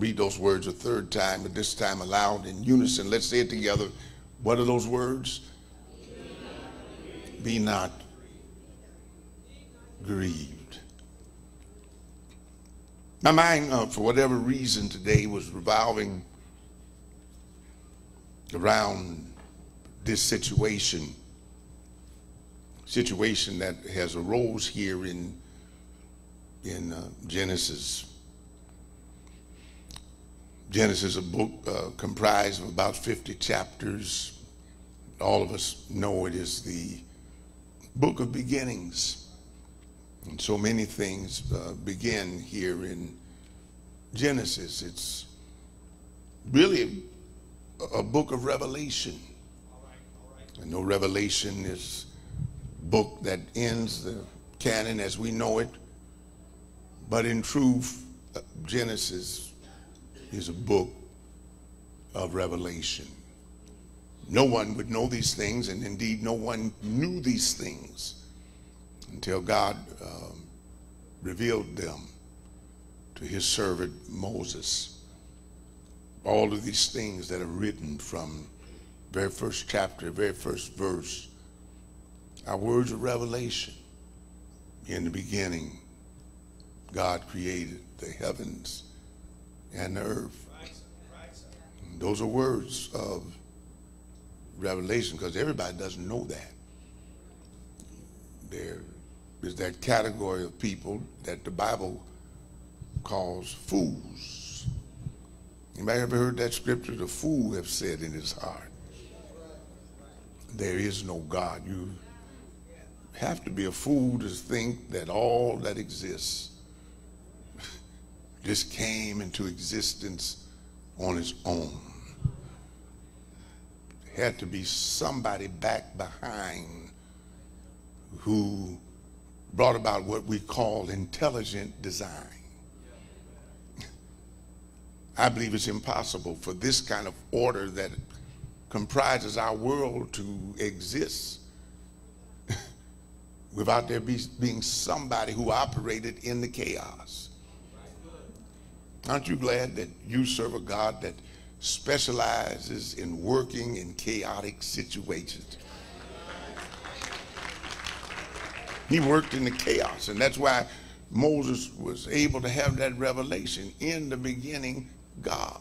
read those words a third time, but this time aloud in unison. Let's say it together. What are those words? Be not grieved. My mind, uh, for whatever reason today, was revolving around this situation, situation that has arose here in in uh, Genesis. Genesis, is a book uh, comprised of about 50 chapters. All of us know it is the book of beginnings. And so many things uh, begin here in Genesis. It's really a, book of revelation. And no revelation is book that ends the canon as we know it. But in truth, uh, Genesis is a book of revelation. No one would know these things, and indeed, no one knew these things until God um, revealed them to his servant Moses. All of these things that are written from very first chapter, very first verse, are words of revelation. In the beginning, God created the heavens and the earth. Those are words of revelation because everybody doesn't know that. There is that category of people that the Bible calls fools. Anybody ever heard that scripture? The fool have said in his heart, there is no God. You have to be a fool to think that all that exists just came into existence on its own. There had to be somebody back behind who brought about what we call intelligent design. I believe it's impossible for this kind of order that comprises our world to exist without there be, being somebody who operated in the chaos. Aren't you glad that you serve a God that specializes in working in chaotic situations? He worked in the chaos, and that's why Moses was able to have that revelation. In the beginning, God.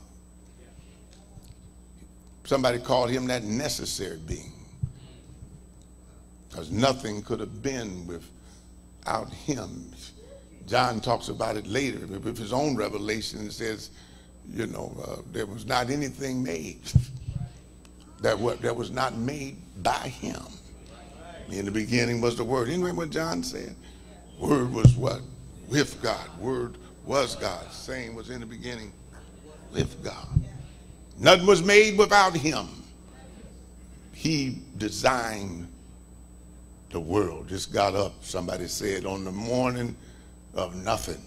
Somebody called him that necessary being. Because nothing could have been without him. John talks about it later with his own revelation and says, you know, uh, there was not anything made that, what, that was not made by him. In the beginning was the Word. Know what John said? Word was what? With God. Word was God. Same was in the beginning with God. Nothing was made without him. He designed the world. Just got up, somebody said, on the morning of nothing.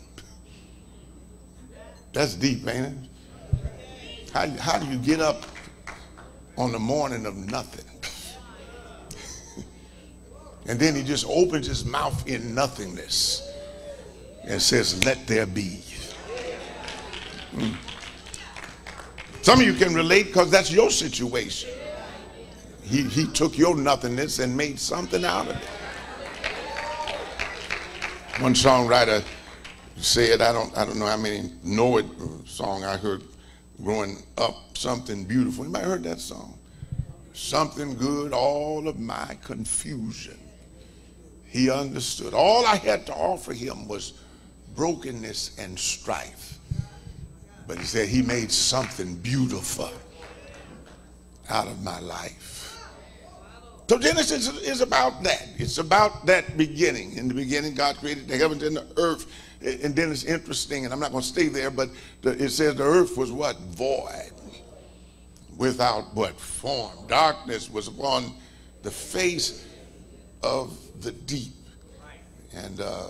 That's deep, ain't it? How, how do you get up on the morning of nothing? and then he just opens his mouth in nothingness and says, Let there be. Mm. Some of you can relate because that's your situation. He, he took your nothingness and made something out of it. One songwriter said, I don't, I don't know how many know it song I heard growing up, something beautiful. Anybody heard that song? Something good, all of my confusion. He understood. All I had to offer him was brokenness and strife. But he said he made something beautiful out of my life. So Genesis is about that. It's about that beginning. In the beginning, God created the heavens and the earth. And then it's interesting, and I'm not going to stay there, but it says the earth was what? Void. Without what? Form. Darkness was upon the face of the deep. And uh,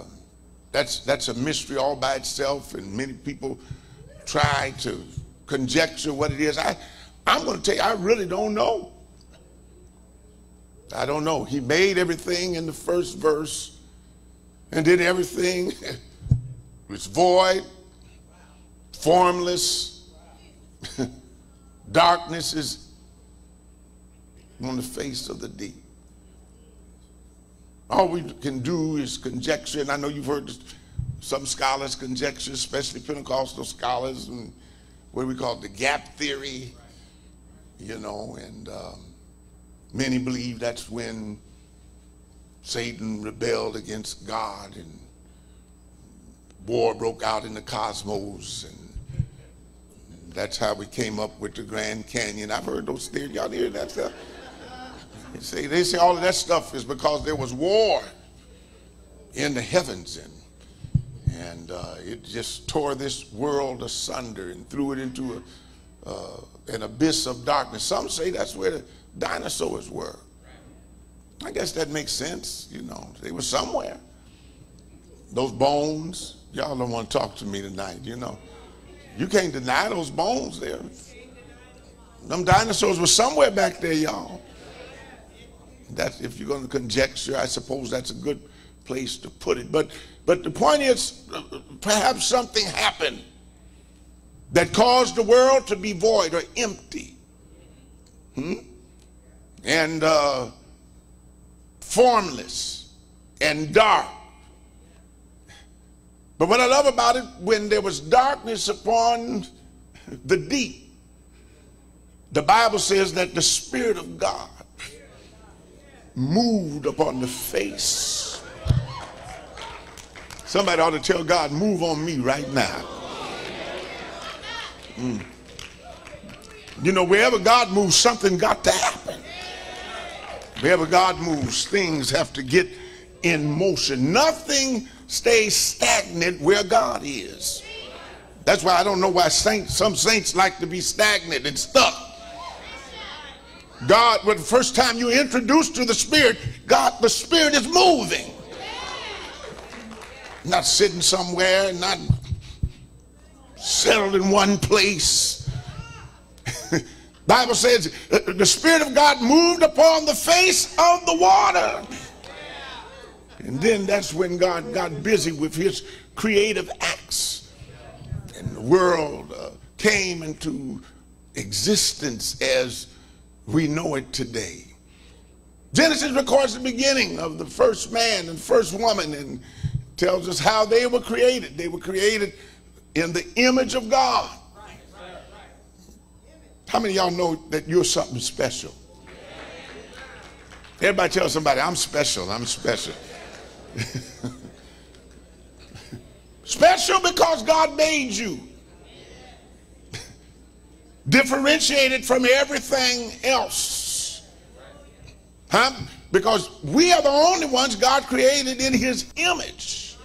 that's, that's a mystery all by itself, and many people try to conjecture what it is. I, I'm going to tell you, I really don't know. I don't know. He made everything in the first verse and did everything. was void, formless, Darkness is on the face of the deep. All we can do is conjecture, and I know you've heard some scholars conjecture, especially Pentecostal scholars, and what we call the gap theory, you know, and um, many believe that's when Satan rebelled against God and war broke out in the cosmos and that's how we came up with the Grand Canyon. I've heard those theories. Y'all hear that stuff? They say, they say all of that stuff is because there was war in the heavens and and uh, it just tore this world asunder and threw it into a, uh, an abyss of darkness. Some say that's where the dinosaurs were. I guess that makes sense. You know, they were somewhere. Those bones, y'all don't want to talk to me tonight, you know. You can't deny those bones there. Them dinosaurs were somewhere back there, y'all. That if you're going to conjecture, I suppose that's a good place to put it. But but the point is, perhaps something happened that caused the world to be void or empty. Hmm? And uh, formless and dark. But what I love about it, when there was darkness upon the deep, the Bible says that the Spirit of God moved upon the face. Somebody ought to tell God, move on me right now. Mm. You know, wherever God moves, something got to happen. Wherever God moves, things have to get in motion. Nothing stays stagnant where God is. That's why I don't know why saints, some saints like to be stagnant and stuck. God, when the first time you're introduced to the Spirit, God, the Spirit is moving. Not sitting somewhere, not settled in one place. Bible says uh, the Spirit of God moved upon the face of the water. And then that's when God got busy with his creative acts. And the world uh, came into existence as we know it today. Genesis records the beginning of the first man and first woman and tells us how they were created. They were created in the image of God. How many of y'all know that you're something special? Everybody tell somebody, I'm special, I'm special. special because God made you. Differentiated from everything else. Huh? Because we are the only ones God created in his image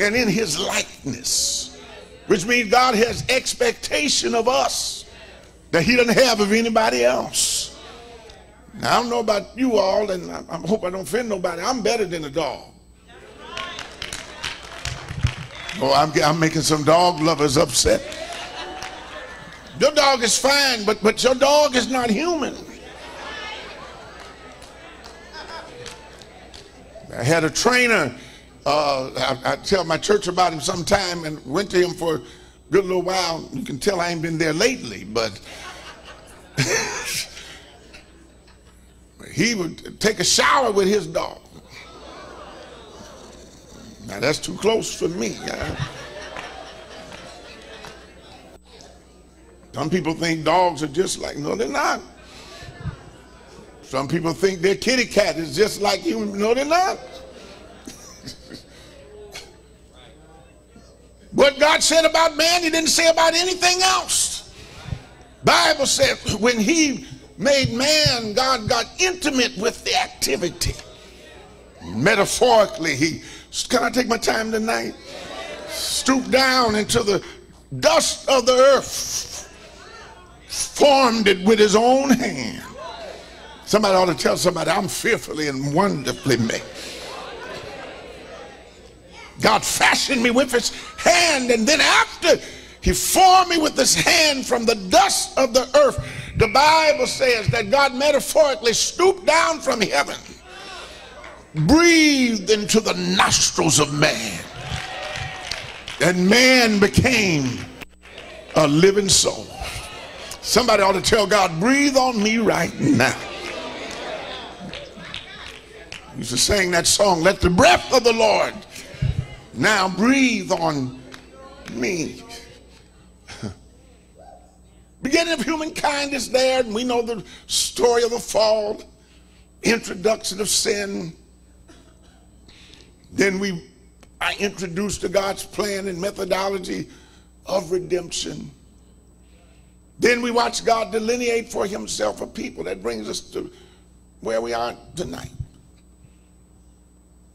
and in his likeness. Which means God has expectation of us that he doesn't have of anybody else. Now, I don't know about you all, and I, I hope I don't offend nobody. I'm better than a dog. Oh, I'm, I'm making some dog lovers upset. Your dog is fine, but, but your dog is not human. I had a trainer. Uh, I, I, tell my church about him sometime and went to him for good little while. You can tell I ain't been there lately, but he would take a shower with his dog. Now that's too close for me. Some people think dogs are just like, no, they're not. Some people think their kitty cat is just like you. No, they're not. What God said about man, he didn't say about anything else. Bible says when he made man, God got intimate with the activity. Metaphorically, he, can I take my time tonight? Stooped down into the dust of the earth formed it with his own hand. Somebody ought to tell somebody, I'm fearfully and wonderfully made. God fashioned me with his hand, and then after he formed me with his hand from the dust of the earth, the Bible says that God metaphorically stooped down from heaven, breathed into the nostrils of man, and man became a living soul. Somebody ought to tell God, breathe on me right now. used to sing that song, let the breath of the Lord now breathe on me. Beginning of humankind is there, and we know the story of the fall, introduction of sin. Then we are introduced to God's plan and methodology of redemption. Then we watch God delineate for himself a people that brings us to where we are tonight.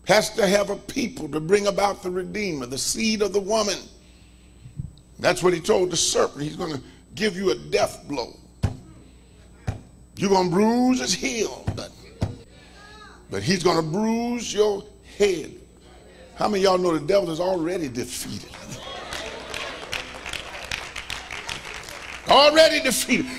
Has to have a people to bring about the Redeemer, the seed of the woman. That's what he told the serpent. He's going to give you a death blow. You're going to bruise his heel, but, but he's going to bruise your head. How many y'all know the devil is already defeated? already defeated.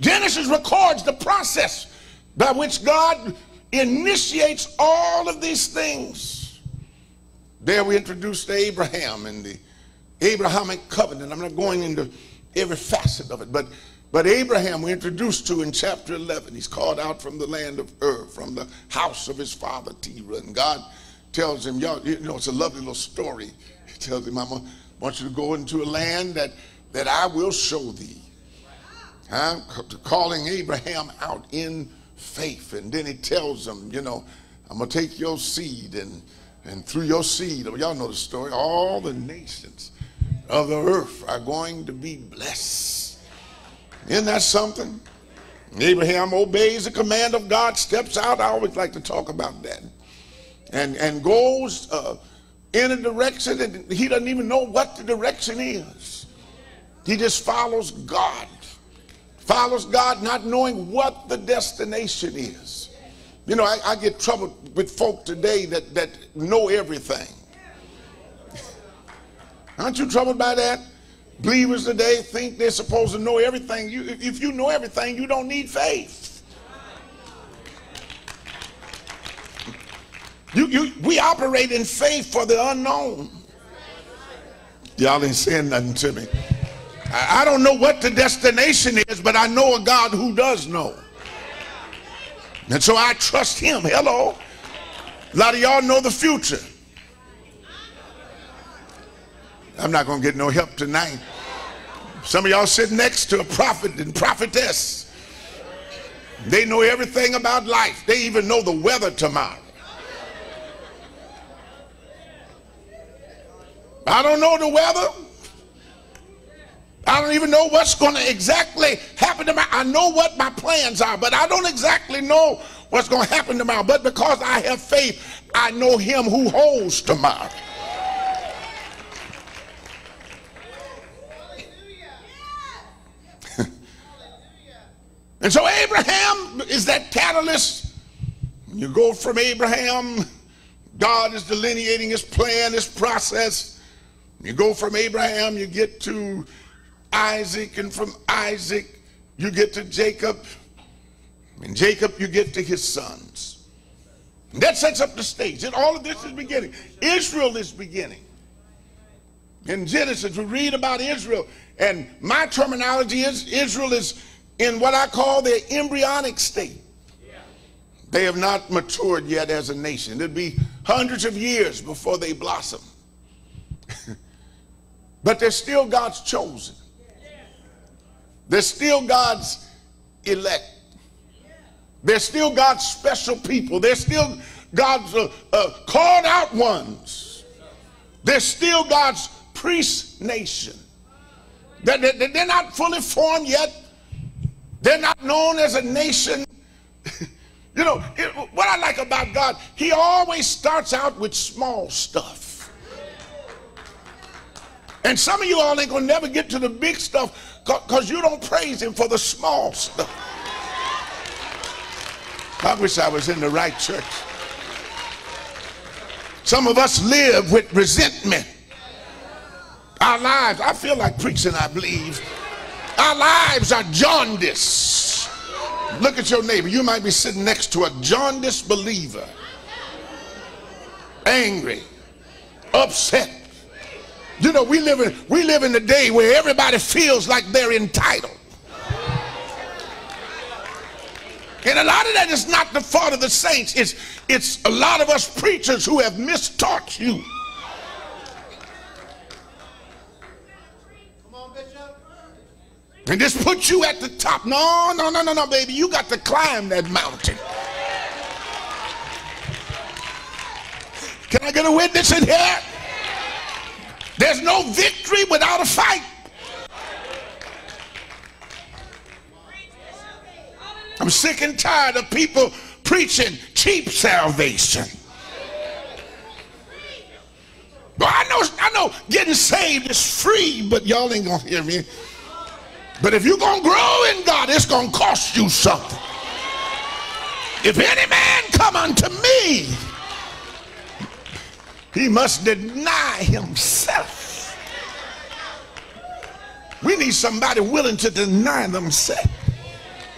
Genesis records the process by which God initiates all of these things. There we introduced Abraham and the Abrahamic covenant. I'm not going into every facet of it, but but Abraham we introduced to in chapter 11. He's called out from the land of Ur, from the house of his father Terah, and God tells him, y'all, you know, it's a lovely little story. He tells him, I want you to go into a land that that I will show thee. Huh? Calling Abraham out in faith. And then he tells them, you know, I'm going to take your seed and, and through your seed, oh, y'all know the story, all the nations of the earth are going to be blessed. Isn't that something? Abraham obeys the command of God, steps out. I always like to talk about that. And, and goes uh, in a direction that he doesn't even know what the direction is. He just follows God. Follows God not knowing what the destination is. You know, I, I get troubled with folk today that, that know everything. Aren't you troubled by that? Believers today think they're supposed to know everything. You, if you know everything, you don't need faith. You, you, we operate in faith for the unknown. Y'all ain't saying nothing to me. I don't know what the destination is, but I know a God who does know. And so I trust him. Hello. A lot of y'all know the future. I'm not going to get no help tonight. Some of y'all sit next to a prophet and prophetess. They know everything about life. They even know the weather tomorrow. I don't know the weather. I don't even know what's going to exactly happen to me. I know what my plans are, but I don't exactly know what's going to happen tomorrow. But because I have faith, I know him who holds tomorrow. and so Abraham is that catalyst. You go from Abraham, God is delineating his plan, his process. You go from Abraham, you get to Isaac, and from Isaac, you get to Jacob. And Jacob, you get to his sons. And that sets up the stage. And all of this is beginning. Israel is beginning. In Genesis, we read about Israel. And my terminology is Israel is in what I call their embryonic state. They have not matured yet as a nation. It'll be hundreds of years before they blossom. but they're still God's chosen. They're still God's elect. They're still God's special people. They're still God's uh, uh, called out ones. They're still God's priest nation. They're, they're, not fully formed yet. They're not known as a nation. you know, it, what I like about God, He always starts out with small stuff. And some of you all ain't going to never get to the big stuff because you don't praise him for the small stuff. I wish I was in the right church. Some of us live with resentment. Our lives, I feel like preaching, I believe. Our lives are jaundiced. Look at your neighbor. You might be sitting next to a jaundiced believer. Angry, upset, you know, we live in we live in the day where everybody feels like they're entitled. And a lot of that is not the fault of the saints. It's it's a lot of us preachers who have mistaught you. And just put you at the top. No, no, no, no, no, baby. You got to climb that mountain. Can I get a witness in here? There's no victory without a fight. I'm sick and tired of people preaching cheap salvation. Well, I know, I know getting saved is free, but y'all ain't gonna hear me. But if you're gonna grow in God, it's gonna cost you something. If any man come unto me, he must deny himself. We need somebody willing to deny themselves.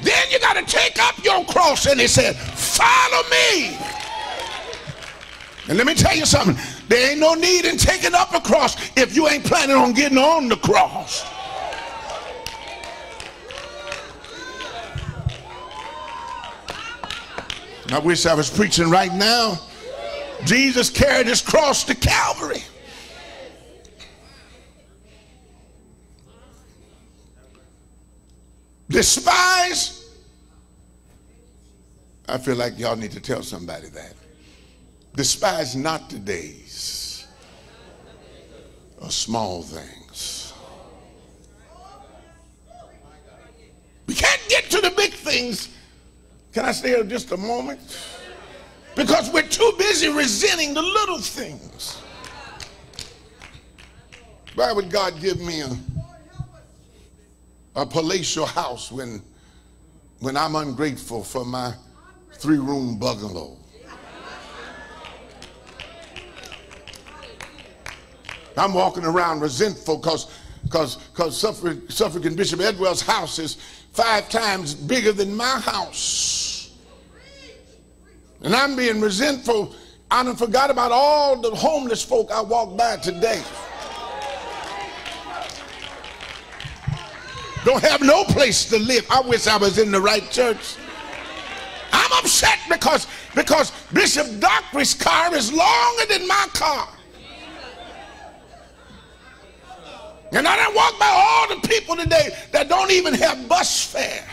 Then you got to take up your cross. And he said, Follow me. And let me tell you something. There ain't no need in taking up a cross if you ain't planning on getting on the cross. I wish I was preaching right now. Jesus carried his cross to Calvary. Despise. I feel like y'all need to tell somebody that. Despise not the days of small things. We can't get to the big things. Can I stay here just a moment? Because we're too busy resenting the little things. Why would God give me a, a palatial house when, when I'm ungrateful for my three room bungalow? I'm walking around resentful because because because and Bishop Edwell's house is five times bigger than my house. And I'm being resentful. I done forgot about all the homeless folk I walked by today. Don't have no place to live. I wish I was in the right church. I'm upset because because Bishop Dockery's car is longer than my car. And I done walk by all the people today that don't even have bus fare.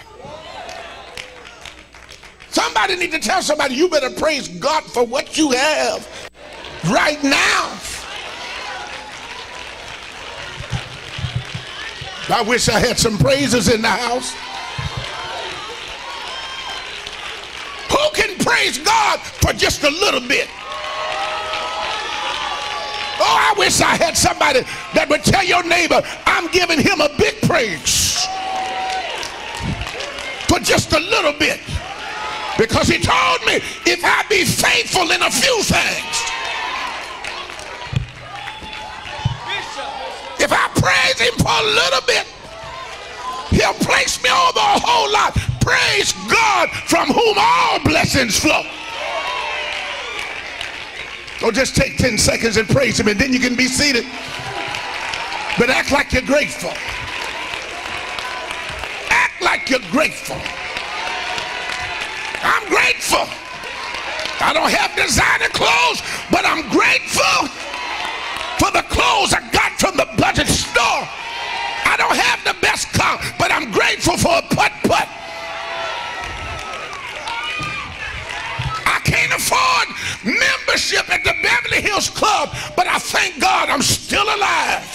Somebody need to tell somebody you better praise God for what you have right now. I wish I had some praises in the house. Who can praise God for just a little bit? Oh, I wish I had somebody that would tell your neighbor, I'm giving him a big praise for just a little bit. Because he told me, if I be faithful in a few things, if I praise him for a little bit, he'll place me over a whole lot. Praise God from whom all blessings flow. Or just take 10 seconds and praise him and then you can be seated. But act like you're grateful. Act like you're grateful. I'm grateful. I don't have designer clothes, but I'm grateful for the clothes I got from the budget store. I don't have the best car, but I'm grateful for a putt-putt. I can't afford membership at the Beverly Hills Club, but I thank God I'm still alive.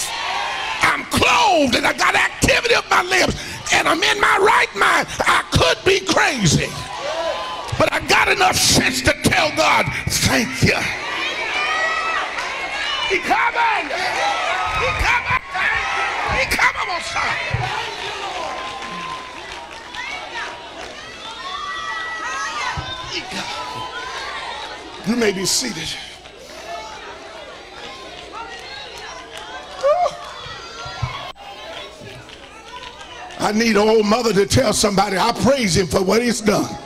I'm clothed and I got activity of my limbs and I'm in my right mind. I could be crazy. But I got enough sense to tell God, thank you. He coming. He coming. He coming, son. You may be seated. I need old mother to tell somebody I praise him for what he's done.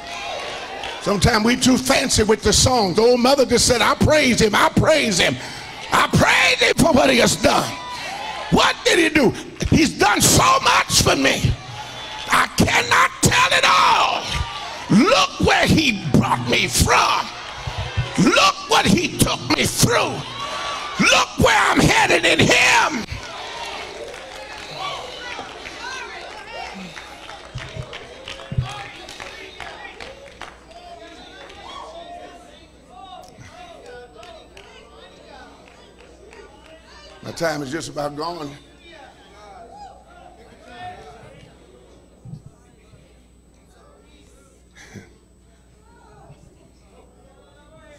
Sometimes we too fancy with the songs. The old mother just said, I praise him, I praise him. I praise him for what he has done. What did he do? He's done so much for me. I cannot tell it all. Look where he brought me from. Look what he took me through. Look where I'm headed in him. My time is just about gone.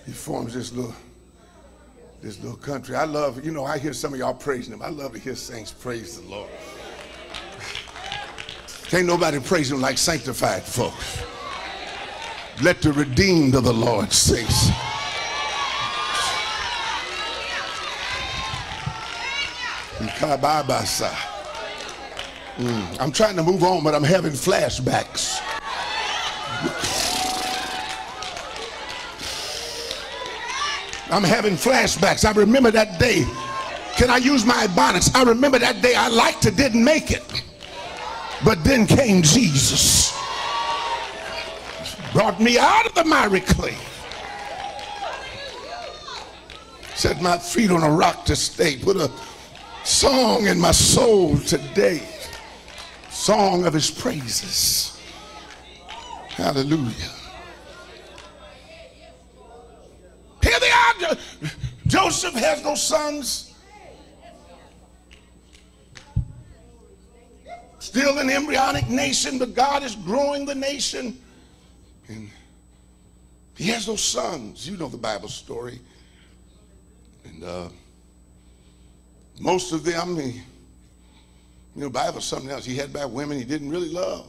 he forms this little this little country. I love, you know, I hear some of y'all praising him. I love to hear saints praise the Lord. Can't nobody praise him like sanctified folks. Let the redeemed of the Lord say Mm. I'm trying to move on, but I'm having flashbacks. I'm having flashbacks. I remember that day. Can I use my bonnets? I remember that day I liked it, didn't make it. But then came Jesus. Brought me out of the miry clay. Set my feet on a rock to stay. Put a song in my soul today. Song of his praises. Hallelujah. Here they are. Joseph has no sons. Still an embryonic nation, but God is growing the nation. And he has no sons. You know the Bible story. And uh, most of them, he, you know, Bible something else. He had back women he didn't really love.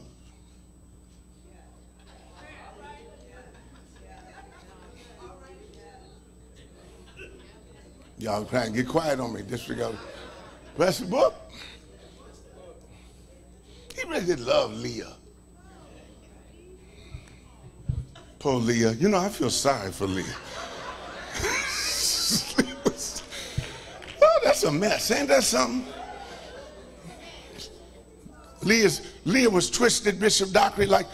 Y'all trying to get quiet on me. Disregard. Bless the book. He really did love Leah. Poor Leah. You know, I feel sorry for Leah. that's a mess. Ain't that something? Leah's, Leah was twisted, Bishop Dockery, like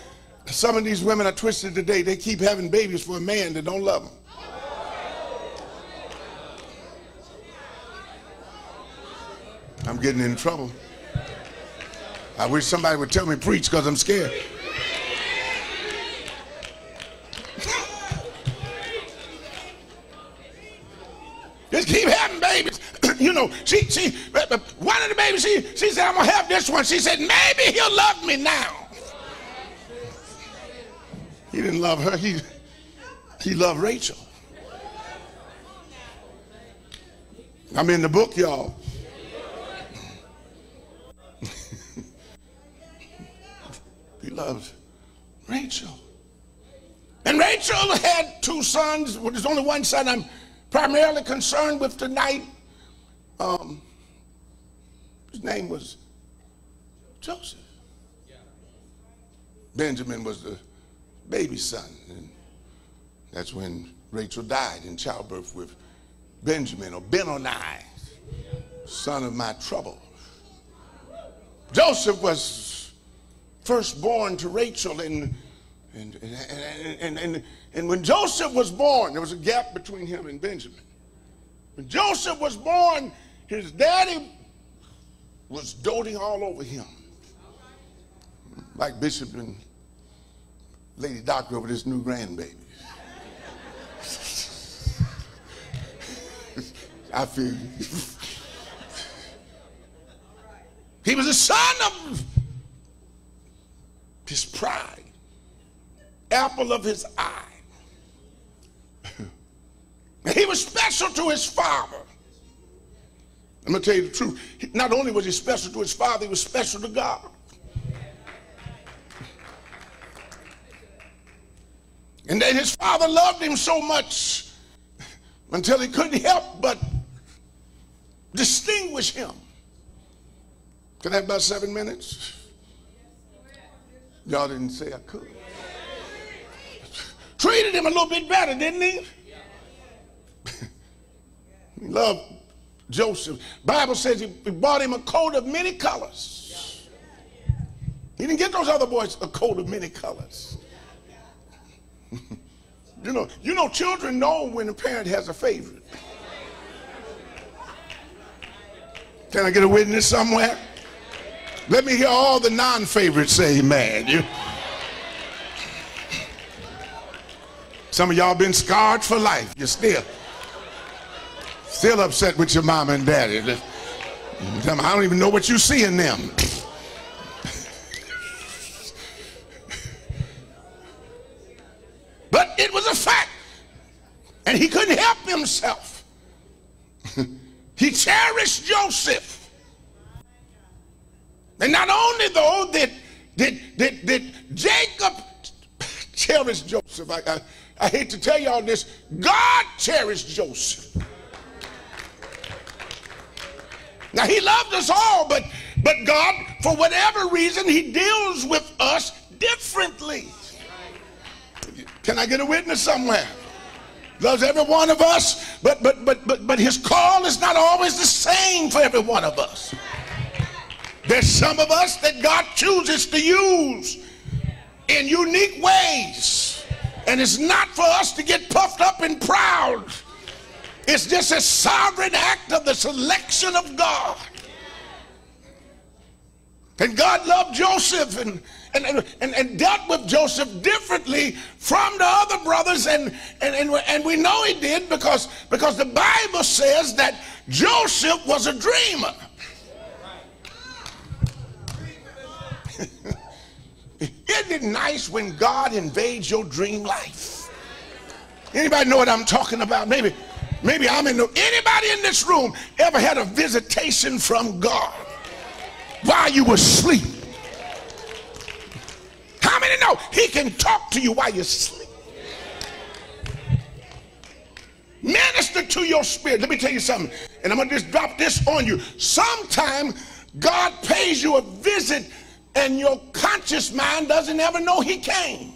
some of these women are twisted today. They keep having babies for a man that don't love them. I'm getting in trouble. I wish somebody would tell me preach because I'm scared. Just keep having babies. You know, she, she, one of the babies, she, she said, I'm going to have this one. She said, maybe he'll love me now. He didn't love her. He, he loved Rachel. I'm in the book, y'all. he loved Rachel. And Rachel had two sons. Well, there's only one son I'm primarily concerned with tonight. Um, his name was Joseph. Benjamin was the baby son. And that's when Rachel died in childbirth with Benjamin or Benoni, son of my trouble. Joseph was firstborn to Rachel and and, and, and, and, and when Joseph was born, there was a gap between him and Benjamin. When Joseph was born, his daddy was doting all over him. Like Bishop and Lady Dockery over this new grandbaby. I feel you. he was a son of his pride apple of his eye. he was special to his father. I'm going to tell you the truth. Not only was he special to his father, he was special to God. And then his father loved him so much until he couldn't help but distinguish him. Can I have about seven minutes? Y'all didn't say I could treated him a little bit better, didn't he? he loved Joseph. Bible says he bought him a coat of many colors. He didn't get those other boys a coat of many colors. you know, you know, children know when a parent has a favorite. Can I get a witness somewhere? Let me hear all the non-favorites say amen. You, some of y'all been scarred for life. You're still, still upset with your mom and daddy. I don't even know what you see in them. but it was a fact. And he couldn't help himself. he cherished Joseph. And not only though did, did, did, did Jacob cherish Joseph, I, I, I hate to tell y'all this, God cherished Joseph. Now he loved us all, but but God, for whatever reason, he deals with us differently. Can I get a witness somewhere? Loves every one of us, but but but but but his call is not always the same for every one of us. There's some of us that God chooses to use in unique ways. And it's not for us to get puffed up and proud. It's just a sovereign act of the selection of God. And God loved Joseph and, and, and, and dealt with Joseph differently from the other brothers. And, and, and, and we know he did because, because the Bible says that Joseph was a dreamer. Isn't it nice when God invades your dream life? Anybody know what I'm talking about? Maybe Maybe I'm in the, anybody in this room ever had a visitation from God while you were asleep? How many know he can talk to you while you're asleep? Minister to your spirit. Let me tell you something, and I'm going to just drop this on you. Sometime God pays you a visit and your conscious mind doesn't ever know he came.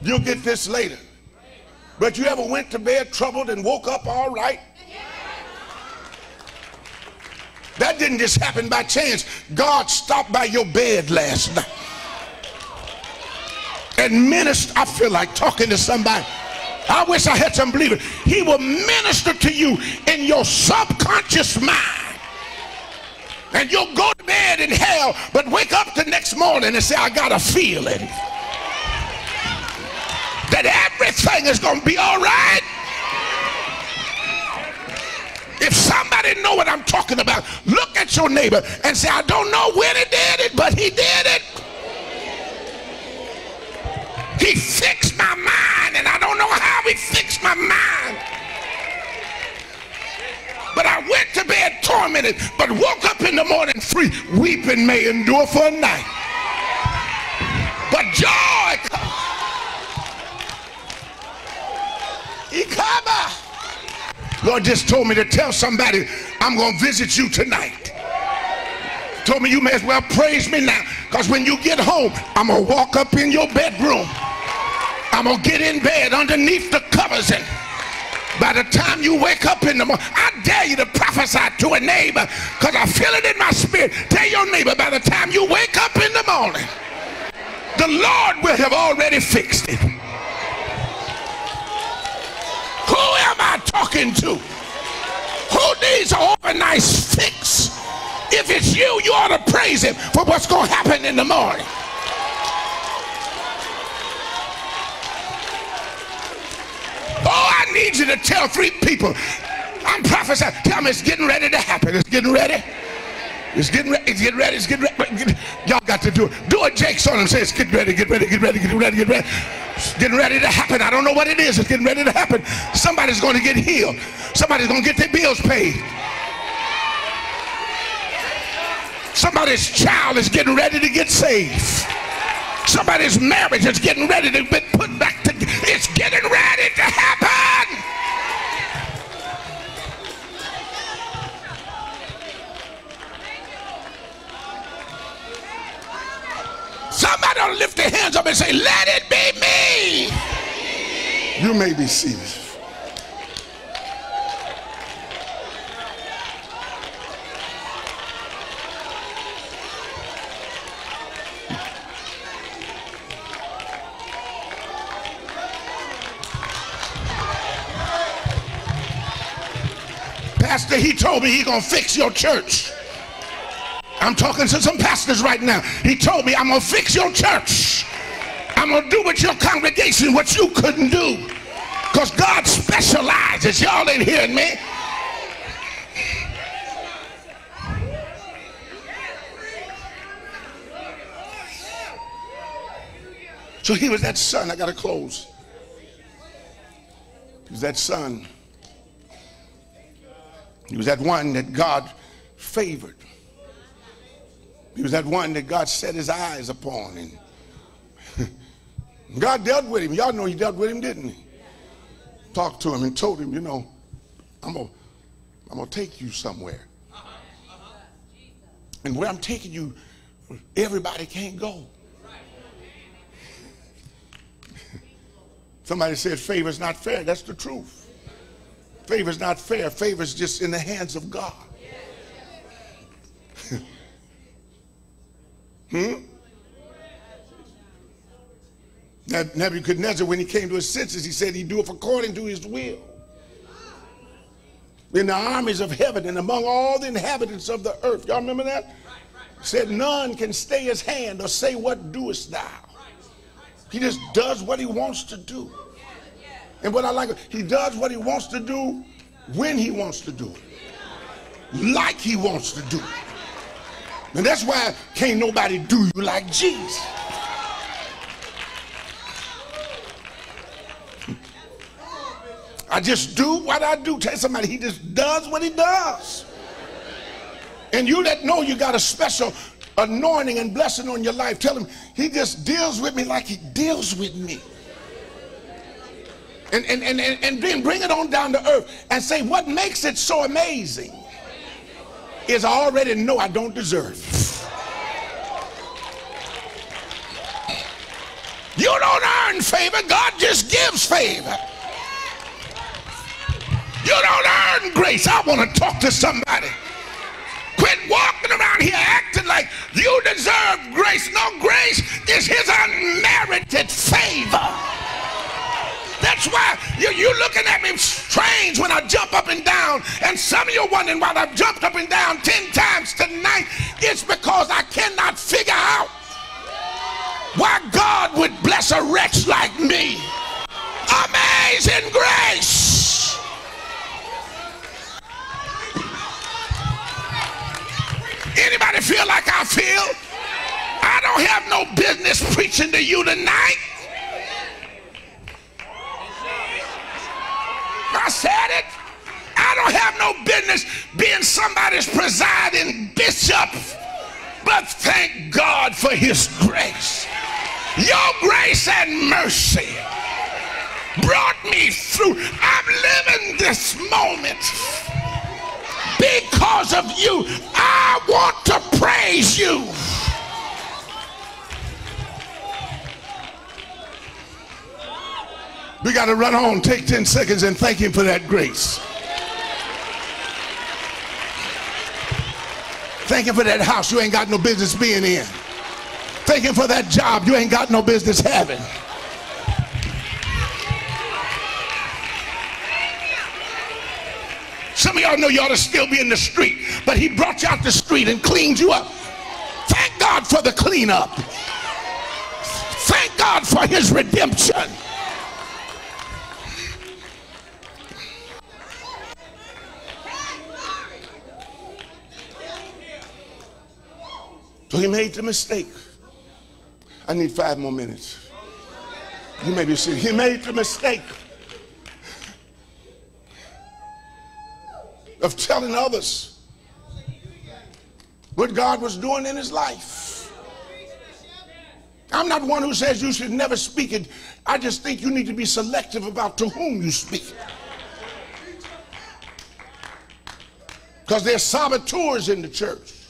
You'll get this later. But you ever went to bed troubled and woke up all right? That didn't just happen by chance. God stopped by your bed last night and ministered. I feel like talking to somebody. I wish I had some believers. He will minister to you in your subconscious mind. And you'll go to bed in hell, but wake up the next morning and say, I got a feeling that everything is going to be all right. If somebody know what I'm talking about, look at your neighbor and say, I don't know when he did it, but he did it. He fixed my mind, and I don't know how he fixed my mind. But I went to bed tormented, but woke up in the morning free. Weeping may endure for a night. But joy Lord just told me to tell somebody I'm going to visit you tonight. Told me you may as well praise me now because when you get home, I'm going to walk up in your bedroom. I'm going to get in bed underneath the covers and by the time you wake up in the morning, I dare you to prophesy to a neighbor because I feel it in my spirit. Tell your neighbor by the time you wake up in the morning, the Lord will have already fixed it. Who am I talking to? Who needs an overnight fix? If it's you, you ought to praise him for what's going to happen in the morning. Oh, I need you to tell three people. I'm prophesying. Tell me it's getting ready to happen. It's getting ready. It's getting ready. It's getting ready. It's getting ready. Y'all got to do it. Do a Jakes on him. Say it's getting ready. Get ready. Get ready. Get ready. Get ready. It's getting ready to happen. I don't know what it is. It's getting ready to happen. Somebody's going to get healed. Somebody's going to get their bills paid. Somebody's child is getting ready to get saved. Somebody's marriage is getting ready to be put back together. It's getting ready to happen. Somebody will lift their hands up and say, Let it be me. You may be seated. Pastor, he told me he gonna fix your church. I'm talking to some pastors right now. He told me I'm gonna fix your church. I'm gonna do with your congregation what you couldn't do. Because God specializes. Y'all ain't hearing me. So he was that son. I got to close. He was that son. He was that one that God favored. He was that one that God set his eyes upon. And God dealt with him. Y'all know he dealt with him, didn't he? Talked to him and told him, you know, I'm going to I'm gonna take you somewhere. And where I'm taking you, everybody can't go. Somebody said favor's not fair. That's the truth. Favor's not fair. Favor's just in the hands of God. hmm? Nebuchadnezzar, when he came to his senses, he said he'd do it according to his will. In the armies of heaven and among all the inhabitants of the earth. Y'all remember that? Said none can stay his hand or say, What doest thou? He just does what he wants to do. And what I like, he does what he wants to do when he wants to do it. Like he wants to do it. And that's why can't nobody do you like Jesus. I just do what I do. Tell somebody he just does what he does. And you that know you got a special anointing and blessing on your life. Tell him he just deals with me like he deals with me. And, and, and, and then bring it on down to earth and say, what makes it so amazing is I already know I don't deserve. You don't earn favor, God just gives favor. You don't earn grace. I want to talk to somebody. Quit walking around here acting like you deserve grace. No, grace is his unmerited favor. That's why you, you're looking at me strange when I jump up and down. And some of you are wondering why I've jumped up and down 10 times tonight. It's because I cannot figure out why God would bless a wretch like me. Amazing grace. Anybody feel like I feel? I don't have no business preaching to you tonight. I said it. I don't have no business being somebody's presiding bishop. But thank God for his grace. Your grace and mercy brought me through. I'm living this moment because of you. I want to praise you. We got to run on, take 10 seconds, and thank Him for that grace. Thank Him for that house you ain't got no business being in. Thank Him for that job you ain't got no business having. Some of y'all know you ought to still be in the street, but he brought you out the street and cleaned you up. Thank God for the cleanup. Thank God for his redemption. So he made the mistake. I need five more minutes. You may be sitting. He made the mistake of telling others what God was doing in his life. I'm not one who says you should never speak it. I just think you need to be selective about to whom you speak. Because there's saboteurs in the church.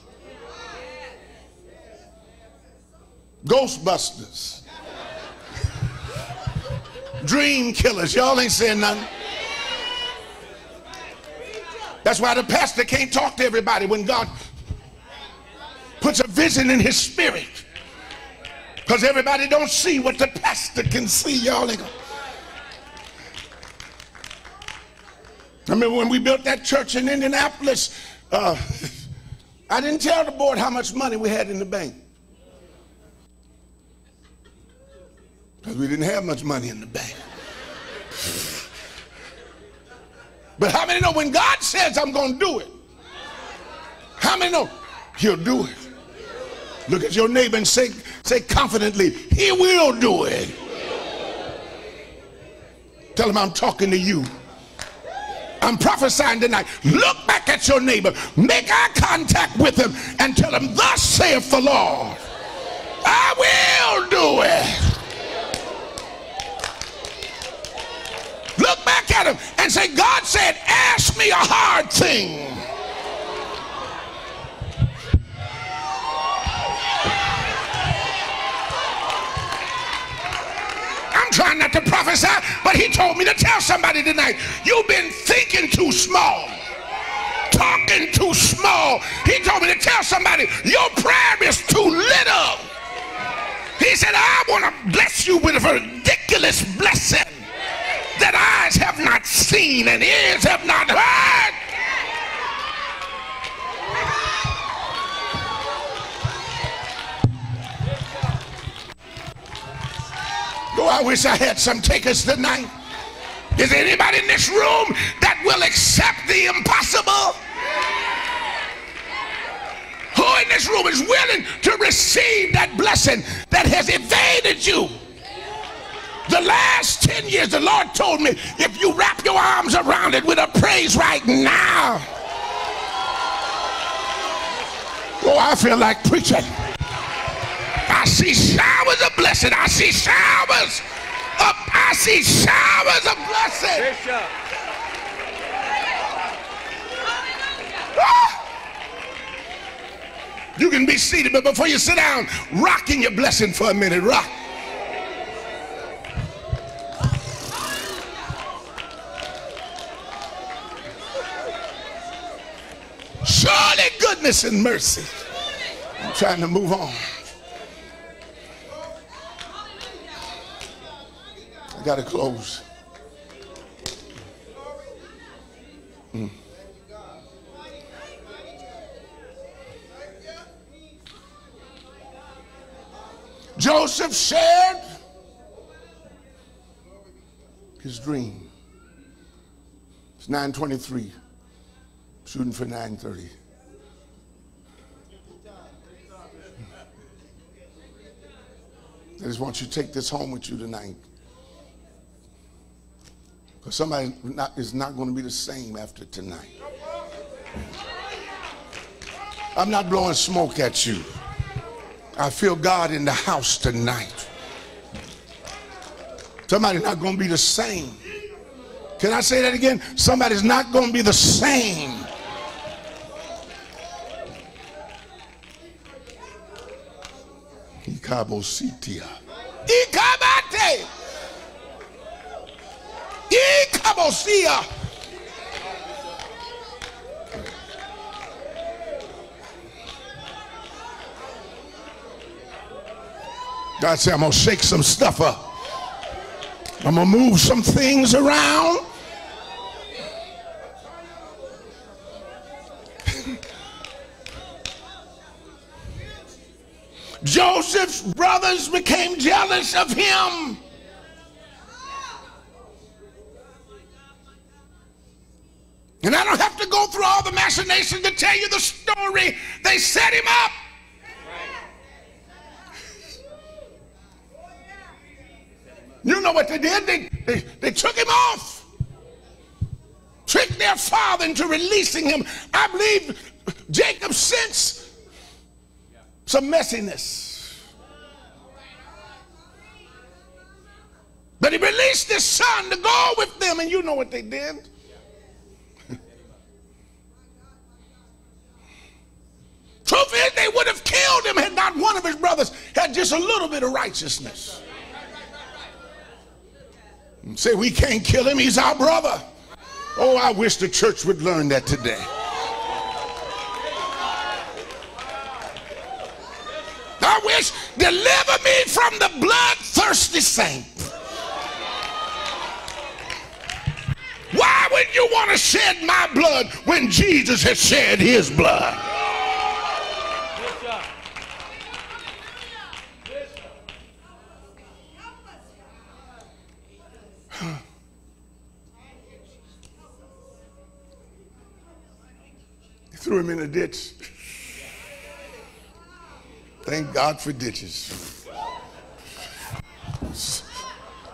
Ghostbusters. Dream killers. Y'all ain't saying nothing. That's why the pastor can't talk to everybody when God puts a vision in his spirit. Because everybody don't see what the pastor can see, y'all. I remember when we built that church in Indianapolis, uh, I didn't tell the board how much money we had in the bank. Because we didn't have much money in the bank. But how many know when God says I'm going to do it? How many know he'll do it? Look at your neighbor and say, say confidently, he will do it. Tell him I'm talking to you. I'm prophesying tonight. Look back at your neighbor, make eye contact with him, and tell him, Thus saith the Lord, I will do it. Look back at him and say, God said, Ask me a hard thing. I'm trying not to prophesy, but he told me to tell somebody tonight, you've been thinking too small. Talking too small. He told me to tell somebody, your prayer is too little. He said, I want to bless you with a ridiculous blessing that eyes have not seen and ears have not heard Oh, I wish I had some takers tonight. Is there anybody in this room that will accept the impossible? Who in this room is willing to receive that blessing that has evaded you? The last 10 years, the Lord told me if you wrap your arms around it with a praise right now. Oh, I feel like preaching. I see showers of blessing. I see showers of, I see showers of blessing. Ah! You can be seated, but before you sit down, rock in your blessing for a minute. Rock. Surely goodness and mercy. I'm trying to move on. I got to close. Mm. Joseph shared his dream. It's 923, shooting for 930. I just want you to take this home with you tonight. Because somebody not, is not going to be the same after tonight. I'm not blowing smoke at you. I feel God in the house tonight. Somebody's not going to be the same. Can I say that again? Somebody's not going to be the same. Ikabositia. Ikabate. Ikabosia. God said, I'm going to shake some stuff up. I'm going to move some things around. Joseph's brothers became jealous of him. And I don't have to go through all the machinations to tell you the story. They set him up. You know what they did? They, they, they took him off. Tricked their father into releasing him. I believe Jacob sensed some messiness. But he released his son to go with them, and you know what they did. Truth is, they would have killed him had not one of his brothers had just a little bit of righteousness. And say, we can't kill him, he's our brother. Oh, I wish the church would learn that today. Wish, deliver me from the bloodthirsty saint. Why would would you want to shed my blood when Jesus has shed his blood? threw him in a ditch. Thank God for ditches.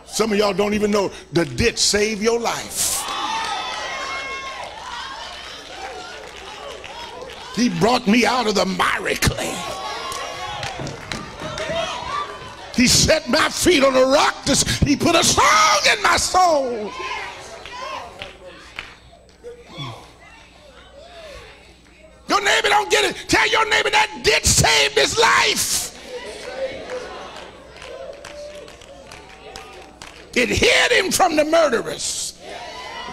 Some of y'all don't even know the ditch saved your life. He brought me out of the miry clay. He set my feet on a rock. He put a song in my soul. Your neighbor don't get it. Tell your neighbor that did save his life. It hid him from the murderers.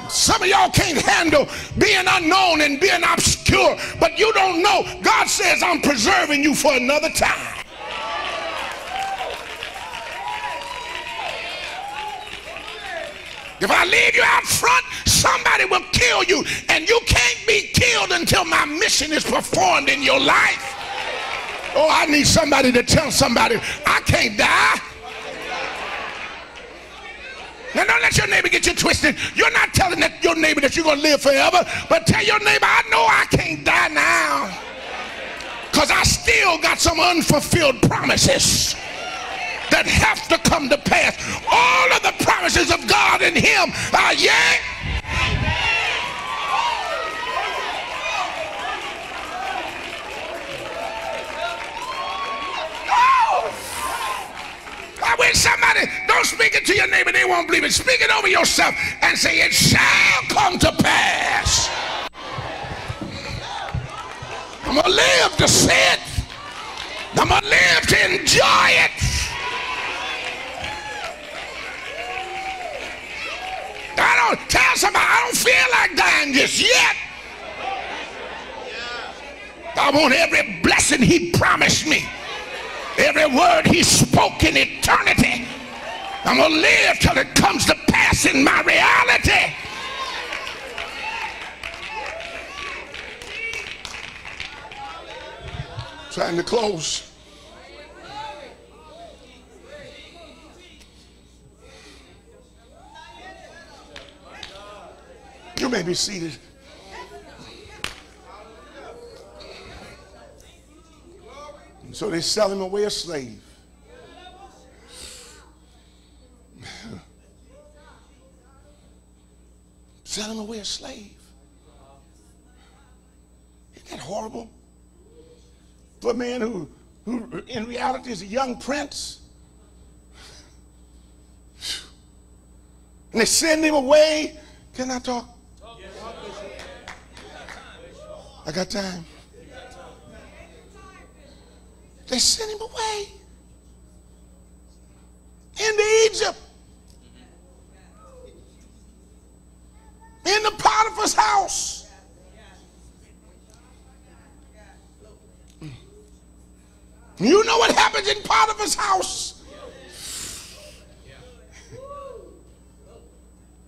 Some of y'all can't handle being unknown and being obscure, but you don't know. God says, I'm preserving you for another time. If I leave you out front, somebody will kill you, and you can't be killed until my mission is performed in your life. Oh, I need somebody to tell somebody, I can't die. Now, don't let your neighbor get you twisted. You're not telling that your neighbor that you're going to live forever, but tell your neighbor, I know I can't die now because I still got some unfulfilled promises that have to come to pass. All of the promises of God in him are yea. I wish somebody don't speak it to your neighbor, they won't believe it. Speak it over yourself and say, It shall come to pass. I'm gonna live to see it. I'm gonna live to enjoy it. I don't tell somebody I don't feel like dying just yet. I want every blessing he promised me. Every word he spoke in eternity. I'm going to live till it comes to pass in my reality. Time to close. You may be seated. So they sell him away a slave. sell him away a slave. Isn't that horrible? For a man who, who in reality is a young prince. And they send him away. Can I talk? I got time. They sent him away into Egypt. In the Potiphar's house. You know what happens in Potiphar's house?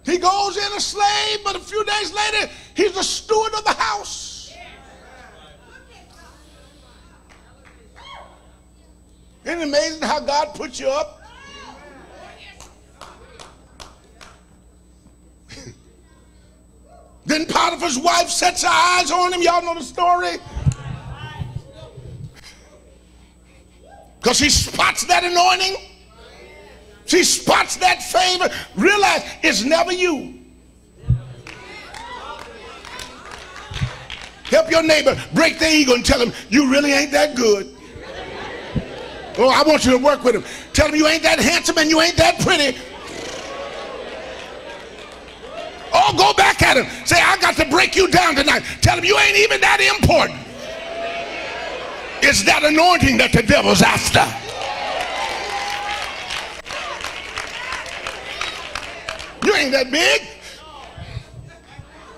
He goes in a slave, but a few days later, he's the steward of the house. Isn't it amazing how God puts you up? then Potiphar's wife sets her eyes on him. Y'all know the story? Because she spots that anointing. She spots that favor. Realize it's never you. Help your neighbor break the ego and tell him you really ain't that good. Oh, I want you to work with him. Tell him you ain't that handsome and you ain't that pretty. Oh, go back at him. Say, I got to break you down tonight. Tell him you ain't even that important. It's that anointing that the devil's after. You ain't that big.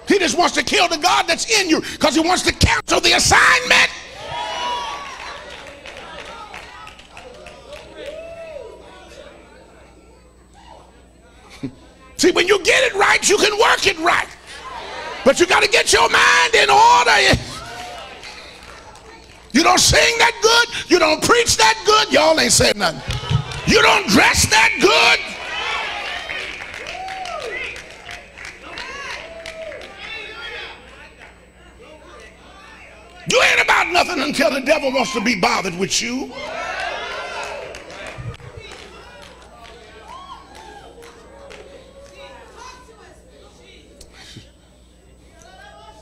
He just wants to kill the God that's in you because he wants to cancel the assignment. See, when you get it right, you can work it right. But you got to get your mind in order. You don't sing that good. You don't preach that good. Y'all ain't saying nothing. You don't dress that good. You ain't about nothing until the devil wants to be bothered with you.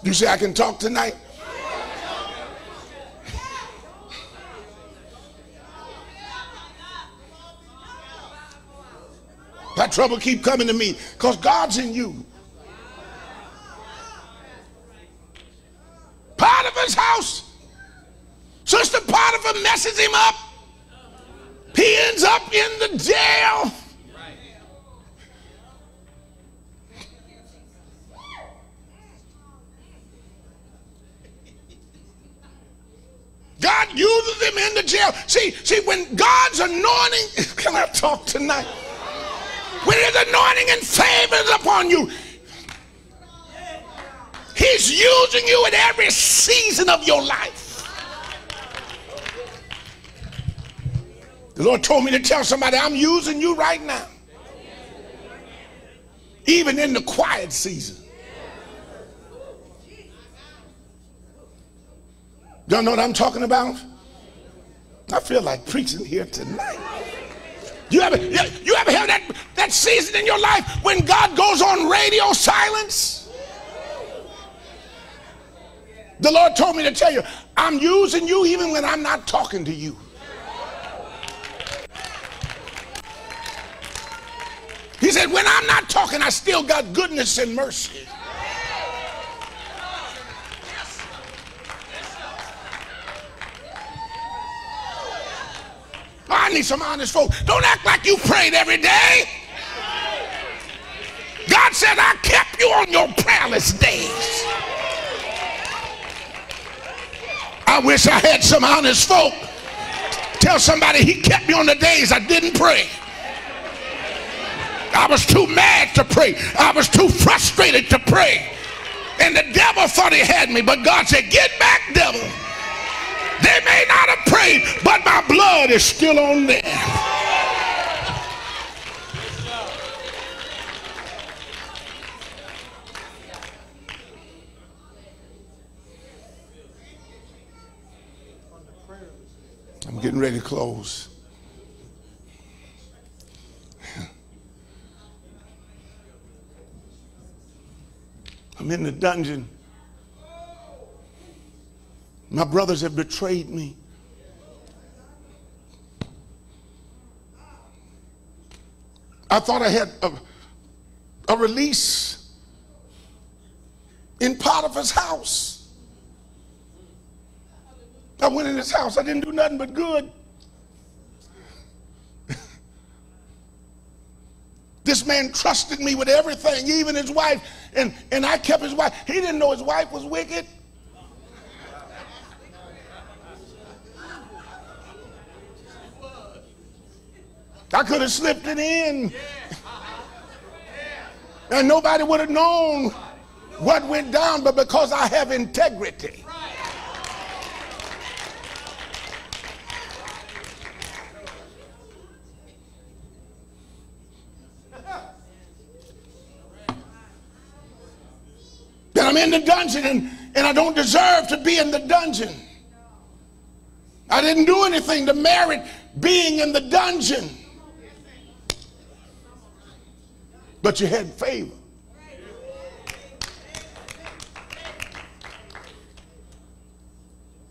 You say I can talk tonight? That trouble keep coming to me because God's in you. Potiphar's house. Sister Potiphar messes him up. He ends up in the jail. God uses him in the jail. See, see, when God's anointing, can I talk tonight? when his anointing and favor is upon you, he's using you in every season of your life. The Lord told me to tell somebody, I'm using you right now. Even in the quiet season. Y'all know what I'm talking about? I feel like preaching here tonight. You ever, you ever have that, that season in your life when God goes on radio silence? The Lord told me to tell you, I'm using you even when I'm not talking to you. He said, when I'm not talking, I still got goodness and mercy. Need some honest folk. Don't act like you prayed every day. God said, I kept you on your prayerless days. I wish I had some honest folk. Tell somebody he kept me on the days I didn't pray. I was too mad to pray. I was too frustrated to pray. And the devil thought he had me, but God said, Get back, devil. They may not have prayed, but my blood is still on them. I'm getting ready to close. I'm in the dungeon. My brothers have betrayed me. I thought I had a, a release in Potiphar's house. I went in his house. I didn't do nothing but good. this man trusted me with everything, even his wife, and, and I kept his wife. He didn't know his wife was wicked. I could have slipped it in. And nobody would have known what went down, but because I have integrity. Then I'm in the dungeon and, and I don't deserve to be in the dungeon. I didn't do anything to merit being in the dungeon. But you had favor.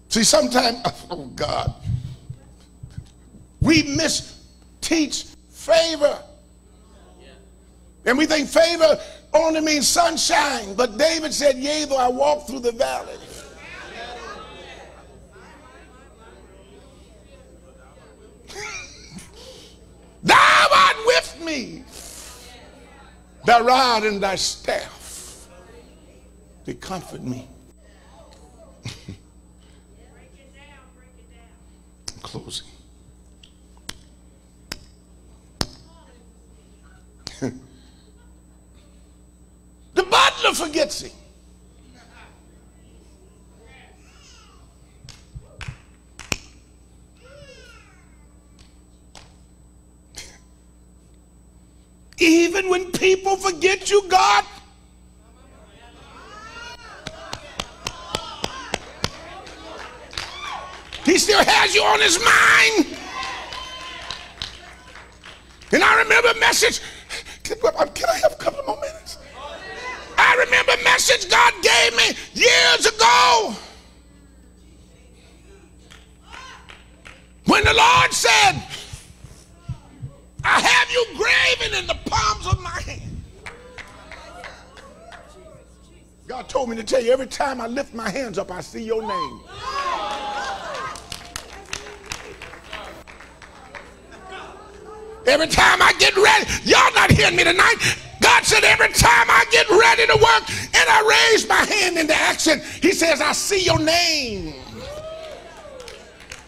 See, sometimes, oh God, we misteach favor. And we think favor only means sunshine. But David said, Yea, though I walk through the valley. Thou art with me thy rod and thy staff, they comfort me. I'm closing. the butler forgets him. Even when you, God. He still has you on his mind. Time I lift my hands up, I see your name. Every time I get ready, y'all not hearing me tonight. God said, every time I get ready to work and I raise my hand into action, He says, I see your name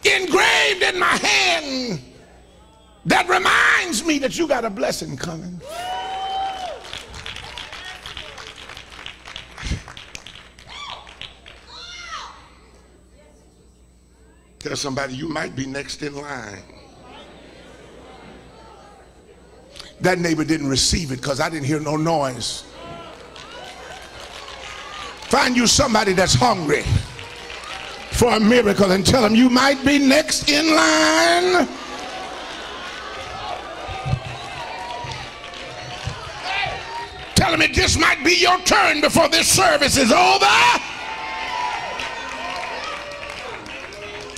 engraved in my hand that reminds me that you got a blessing coming. Tell somebody you might be next in line. That neighbor didn't receive it because I didn't hear no noise. Find you somebody that's hungry for a miracle and tell them you might be next in line. Tell them it just might be your turn before this service is over.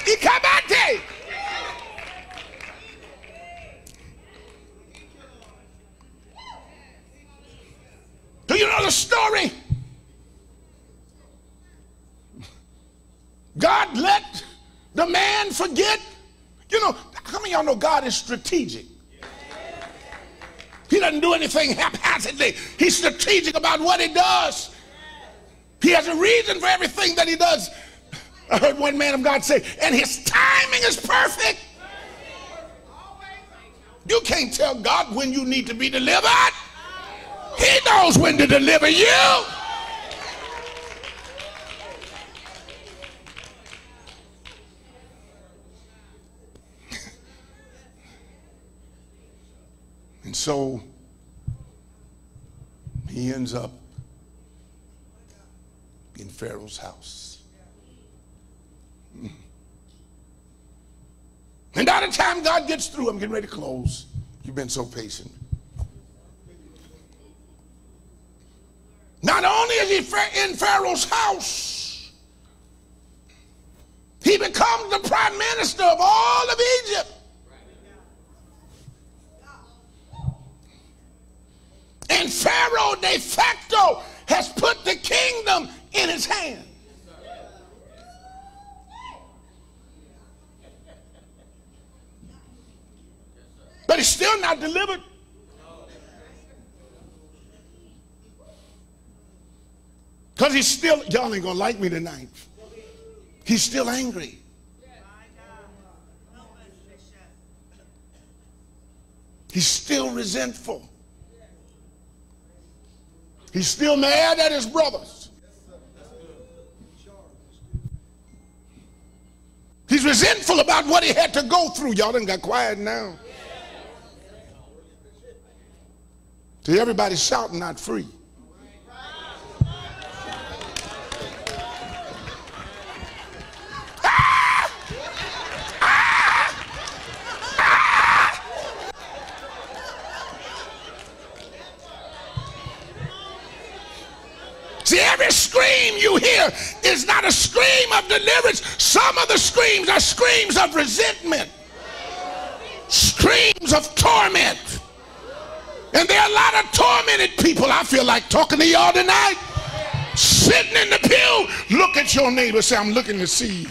Ikabate. Do you know the story? God let the man forget. You know, how many y'all know God is strategic? He doesn't do anything haphazardly. He's strategic about what he does. He has a reason for everything that he does. I heard one man of God say, and his timing is perfect. You can't tell God when you need to be delivered. He knows when to deliver you. And so he ends up in Pharaoh's house. And by the time God gets through, I'm getting ready to close. You've been so patient. Not only is he in Pharaoh's house, he becomes the prime minister of all of Egypt. And Pharaoh de facto has put the kingdom in his hand. But he's still not delivered. Because he's still, y'all ain't going to like me tonight. He's still angry. He's still resentful. He's still mad at his brothers. He's resentful about what he had to go through. Y'all done got quiet now. See, everybody shouting not free. See, every scream you hear is not a scream of deliverance. Some of the screams are screams of resentment, screams of torment. And there are a lot of tormented people. I feel like talking to y'all tonight. Sitting in the pew, look at your neighbor, say, I'm looking to see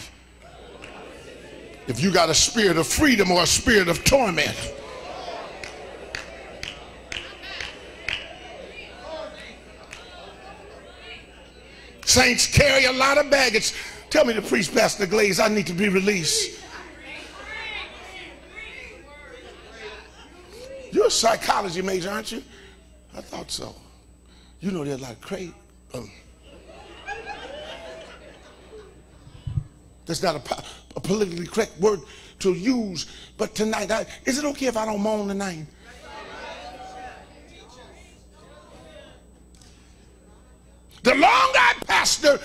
if you got a spirit of freedom or a spirit of torment. Saints carry a lot of baggage. Tell me the priest, Pastor Glaze, I need to be released. psychology major, aren't you? I thought so. You know they're like crazy. Um, that's not a, a, politically correct word to use, but tonight, I, is it okay if I don't moan tonight? The longer I pastor,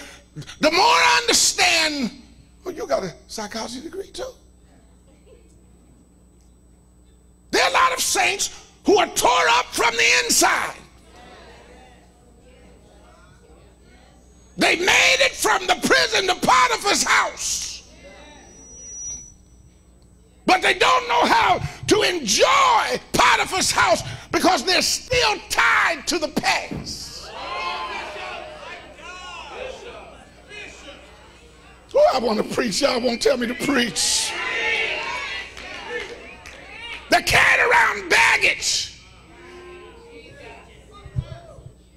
the more I understand. Well, you got a psychology degree too. There are a lot of saints who are tore up from the inside. They made it from the prison to Potiphar's house. But they don't know how to enjoy Potiphar's house because they're still tied to the past. Oh, I want to preach. Y'all won't tell me to preach. They're carrying around baggage.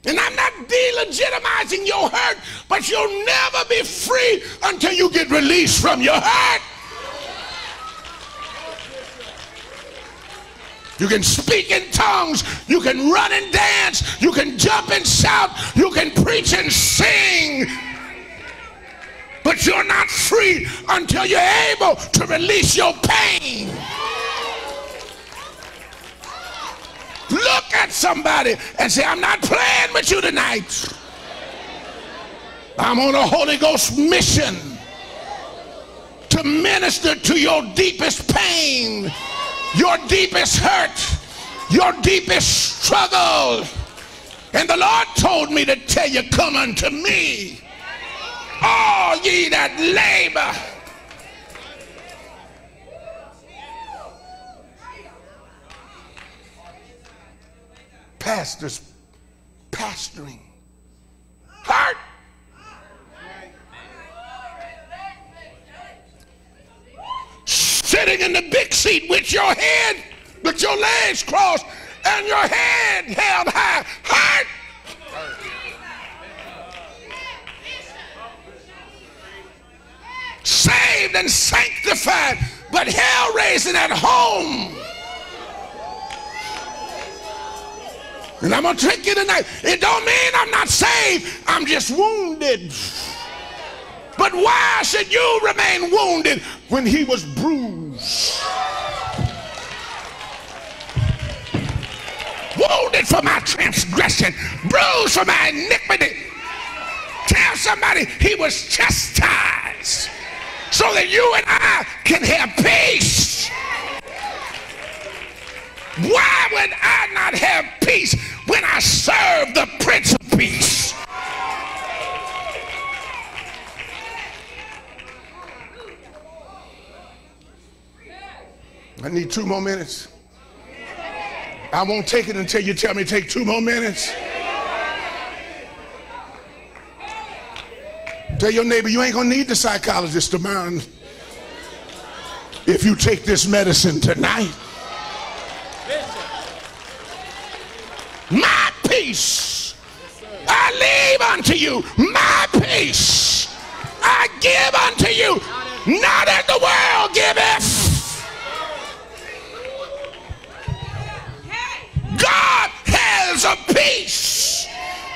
And I'm not delegitimizing your hurt, but you'll never be free until you get released from your hurt. You can speak in tongues. You can run and dance. You can jump and shout. You can preach and sing. But you're not free until you're able to release your pain. At somebody and say, I'm not playing with you tonight. I'm on a Holy Ghost mission to minister to your deepest pain, your deepest hurt, your deepest struggle. And the Lord told me to tell you, come unto me, all ye that labor pastors pastoring. Heart. Sitting in the big seat with your head, with your legs crossed, and your head held high. Heart. Saved and sanctified, but hell raising at home. And I'm going to trick you tonight. It don't mean I'm not saved. I'm just wounded. But why should you remain wounded when he was bruised? Wounded for my transgression, bruised for my iniquity. Tell somebody he was chastised so that you and I can have peace. Why would I not have peace when I serve the Prince of Peace? I need two more minutes. I won't take it until you tell me to take two more minutes. Tell your neighbor you ain't gonna need the psychologist to tomorrow if you take this medicine tonight. My peace I leave you. My peace I give unto you. Not as the world giveth. God has a peace.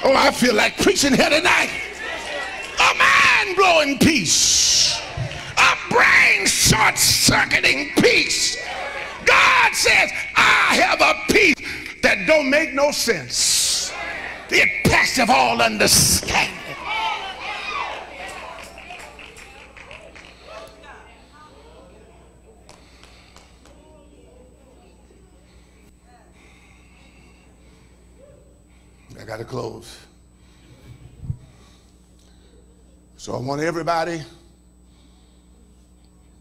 Oh, I feel like preaching here tonight. A mind blowing peace. A brain short circuiting peace. God says, I have a peace that don't make no sense. It passeth all understanding. I got to close. So I want everybody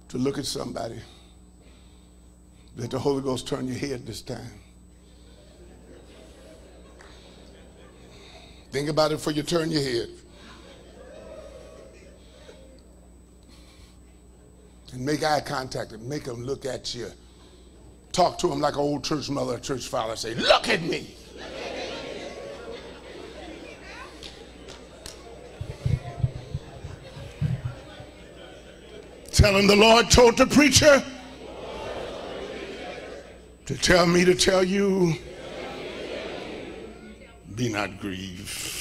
to look at somebody. Let the Holy Ghost turn your head this time. Think about it before you turn your head. And make eye contact and make them look at you. Talk to them like an old church mother, church father. Say, look at me. Tell him the Lord told the preacher to tell me to tell you be not grieved.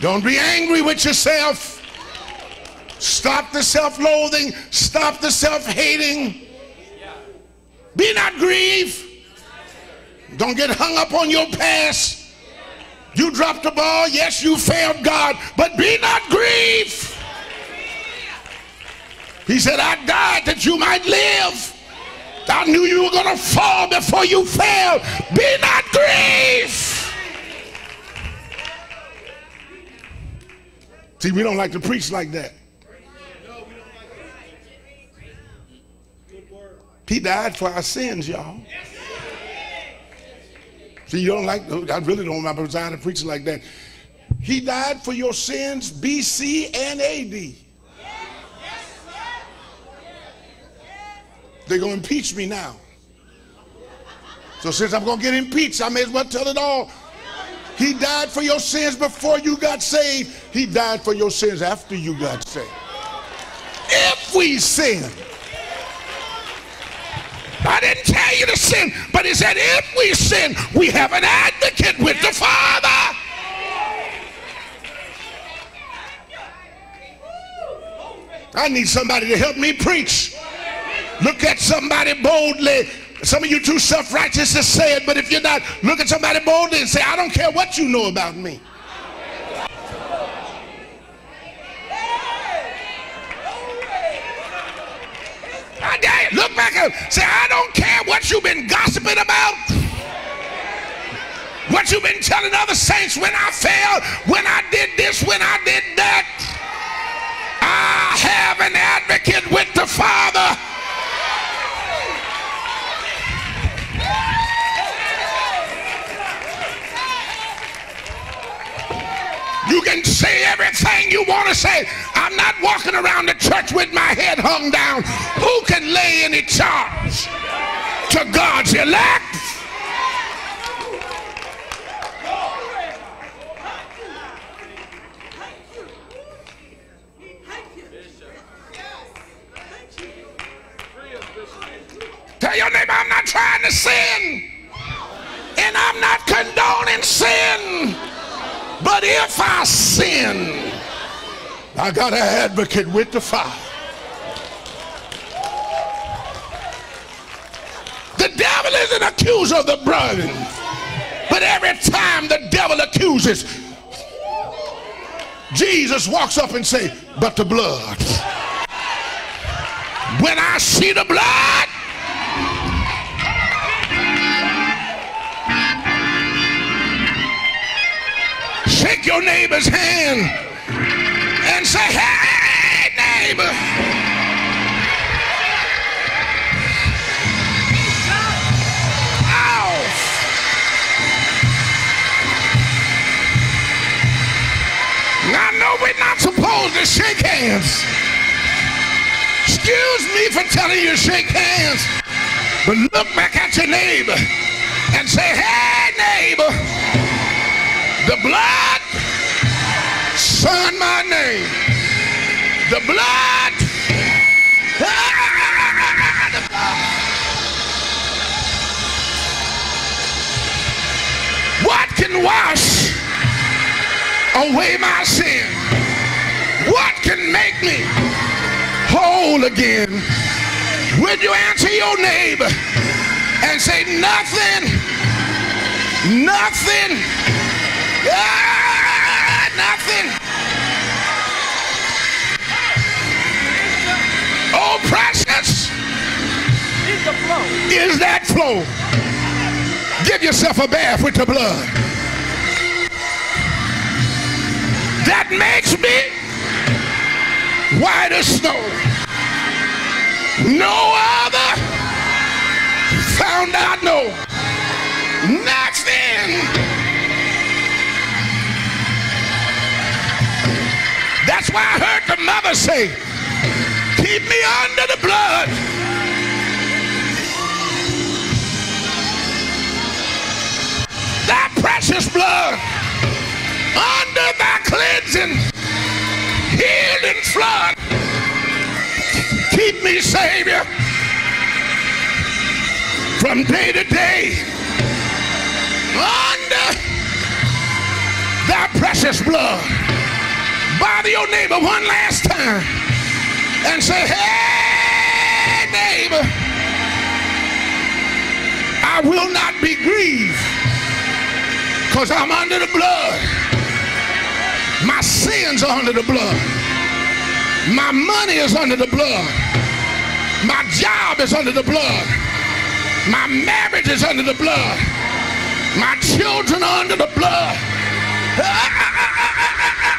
Don't be angry with yourself. Stop the self loathing. Stop the self hating. Be not grieved. Don't get hung up on your past. You dropped the ball. Yes, you failed God, but be not grieved. He said, I died that you might live. I knew you were going to fall before you fell. Be not grieved. See, we don't like to preach like that. He died for our sins, y'all. See, you don't like, I really don't my desire to preach like that. He died for your sins, BC and AD. They're going to impeach me now. So since I'm going to get impeached, I may as well tell it all. He died for your sins before you got saved. He died for your sins after you got saved. If we sin, I didn't tell you to sin, but he said, if we sin, we have an advocate with the Father. I need somebody to help me preach. Look at somebody boldly. Some of you too self-righteous to say it, but if you're not, look at somebody boldly and say, I don't care what you know about me. Look back and say, I don't care what you've been gossiping about. What you've been telling other saints when I failed, when I did this, when I did that. I have an advocate with the Father. You can say everything you want to say. I'm not walking around the church with my head hung down. Who can lay any charge to God's elect? Tell your neighbor, I'm not trying to sin. But if I sin, I got an advocate with the Father. The devil is an accuser of the brethren. But every time the devil accuses, Jesus walks up and say, but the blood. When I see the blood, shake your neighbor's hand and say, hey, neighbor. I know we're not supposed to shake hands. Excuse me for telling you to shake hands. But look back at your neighbor and say, hey, neighbor. The blood sign my name. The blood. What can wash away my sin? What can make me whole again? Would you answer your neighbor and say nothing, nothing Ah, nothing. Oh, precious is, the flow. is that flow. Give yourself a bath with the blood. That makes me white as snow. No other found out no. Nothing That's why I heard the mother say, keep me under the blood. That precious blood under thy cleansing, healing flood. Keep me, Savior, from day to day under that precious blood. Bother your neighbor one last time. And say, hey, neighbor, I will not be grieved because I'm under the blood. My sins are under the blood. My money is under the blood. My job is under the blood. My marriage is under the blood. My children are under the blood. the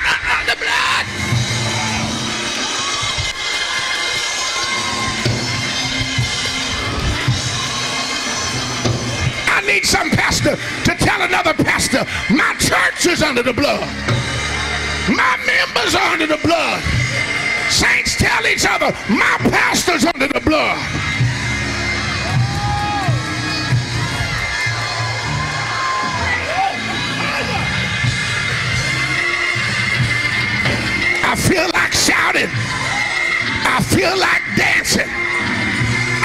need some pastor to tell another pastor, my church is under the blood. My members are under the blood. Saints tell each other, my pastor's under the blood. I feel like shouting. I feel like dancing.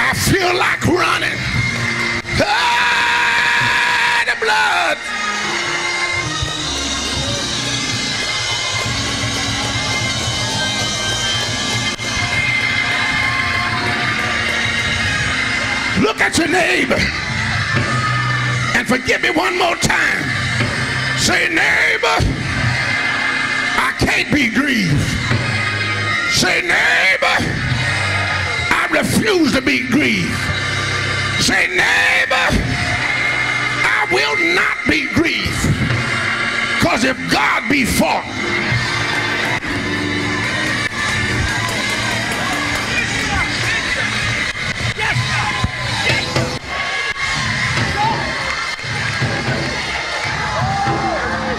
I feel like running. Ah, blood. Look at your neighbor and forgive me one more time. Say, neighbor, I can't be grieved. Say, neighbor, I refuse to be grieved. Say, neighbor, will not be grieved. Because if God be for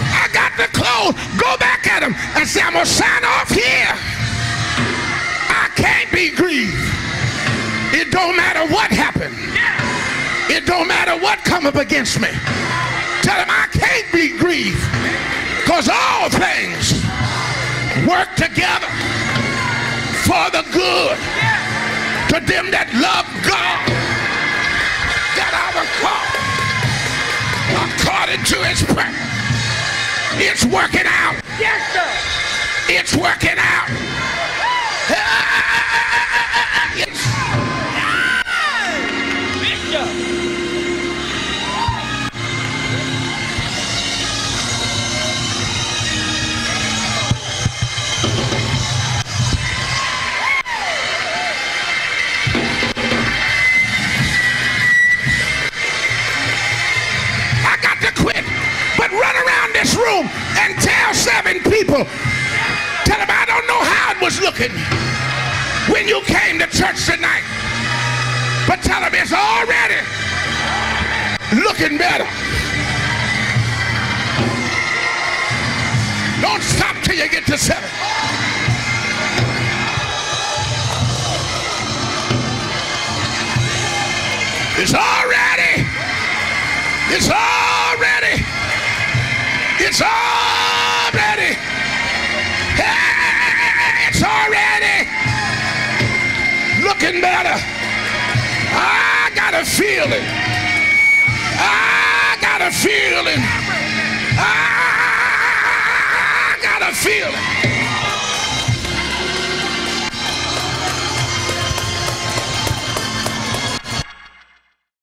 I got the clothes. Go back at him and say, I'm going to sign off here. I can't be grieved. It don't matter what happened. It don't matter what come up against me. Tell him I can't be grieved. Because all things work together for the good to them that love God. That our call according to his prayer. It's working out. Yes, sir. It's working out. This room and tell seven people. Tell them I don't know how it was looking when you came to church tonight. But tell them it's already looking better. Don't stop till you get to seven. It's already it's already, it's already. It's already looking better. I got a feeling. I got a feeling. I got a feeling.